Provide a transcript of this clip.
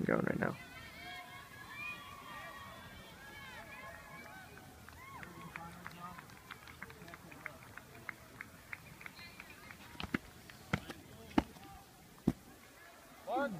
I'm going right now. One.